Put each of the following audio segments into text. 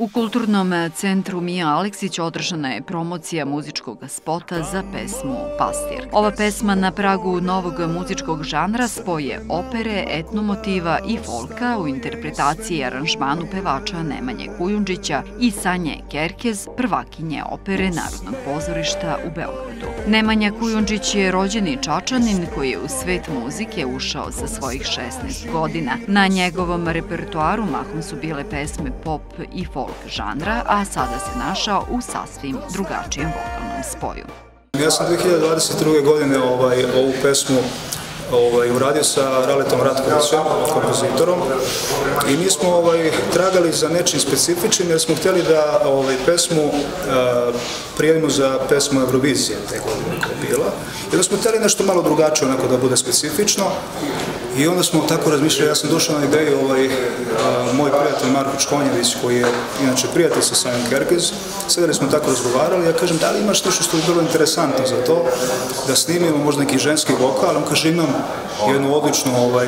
U kulturnom centru Mija Aleksić održana je promocija muzičkog spota za pesmu Pastir. Ova pesma na pragu novog muzičkog žanra spoje opere, etnomotiva i folka u interpretaciji i aranžmanu pevača Nemanje Kujundžića i Sanje Kerkez, prvakinje opere Narodnog pozorišta u Beogradu. Nemanja Kujundžić je rođeni Čačanin koji je u svet muzike ušao sa svojih 16 godina. Na njegovom repertoaru mahom su bile pesme pop i folk folk žanra, a sada se našao u sasvim drugačijem vokalnom spoju. Ja sam 2022. godine ovaj, ovu pesmu ovaj, uradio sa Raletom Ratkovićem, kompozitorom, i mi smo ovaj, tragali za nečim specifičnim jer smo htjeli da ovaj, pesmu a, prijavimo za pesmu Eurovizije koja je bila. Da smo htjeli nešto malo drugačije onako da bude specifično I onda smo tako razmišljali, ja sam došao na ideju, ovaj, moj prijatelj Marko Čkonjević, koji je inače prijatelj sa Sajom Kerkez, sedeli smo tako razgovarali, ja kažem, da li imaš nešto što je bilo interesantno za to, da snimimo možda neki ženski vokal, on kaže, imam jednu odličnu ovaj,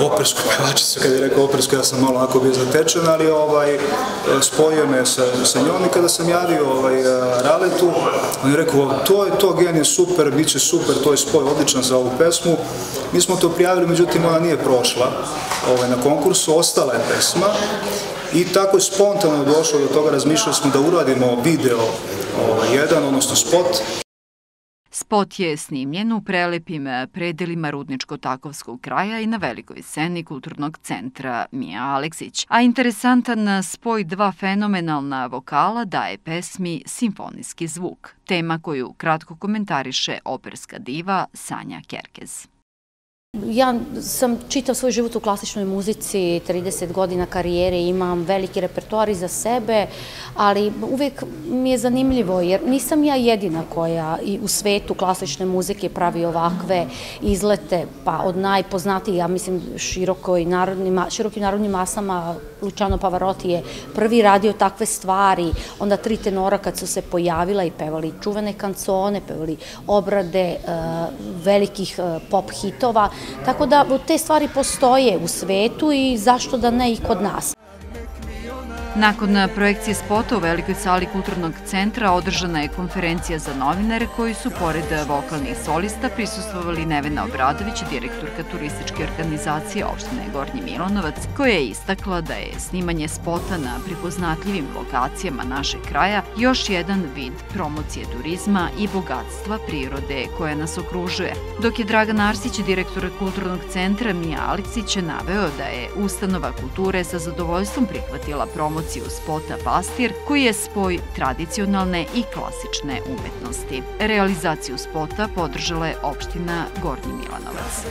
opersku pevačicu, kada je rekao opersku, ja sam malo onako bio zatečen, ali ovaj, spojio me sa, sa njom i kada sam javio ovaj, Raletu, on je rekao, to je to, gen je super, bit će super, to je spoj odličan za ovu pesmu, mi smo to prijavili, međutim ona nije prošla ovaj, na konkursu, ostala je pesma. I tako je spontano došlo do toga, razmišljali smo da uradimo video ovaj, jedan, odnosno spot, Spot je snimljen u prelepim predelima Rudničko-Takovskog kraja i na velikoj sceni kulturnog centra Mija Aleksić, a interesantan spoj dva fenomenalna vokala daje pesmi Simfonijski zvuk, tema koju kratko komentariše operska diva Sanja Kerkez. Ja sam čitav svoj život u klasičnoj muzici, 30 godina karijere, imam veliki repertoar iza sebe, ali uvek mi je zanimljivo jer nisam ja jedina koja i u svetu klasične muzike pravi ovakve izlete, pa od najpoznatijih, ja mislim, širokoj narodnim, širokim narodnim masama, Luciano Pavarotti je prvi radio takve stvari, onda tri tenora kad su se pojavila i pevali čuvene kancone, pevali obrade uh, velikih uh, pop hitova, Tako da te stvari postoje u svetu i zašto da ne i kod nas. Nakon projekcije spota u velikoj sali kulturnog centra održana je konferencija za novinare koji su pored vokalnih solista prisustvovali Nevena Obradović, direktorka turističke organizacije opštine Gornji Milanovac, koja je istakla da je snimanje spota na prepoznatljivim lokacijama našeg kraja još jedan vid promocije turizma i bogatstva prirode koja nas okružuje. Dok je Dragan Arsić, direktor kulturnog centra Mija Aleksić, naveo da je Ustanova kulture sa zadovoljstvom prihvatila promociju promociju spota Pastir, koji je spoj tradicionalne i klasične umetnosti. Realizaciju spota podržala je opština Gornji Milanovac.